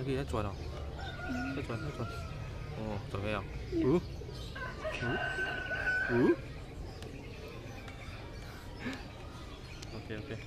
lagi ya cuan ah. Ya cuan, ya cuan. Oh, cuan kayak. Uh. Uh. Uh. Okey, okey.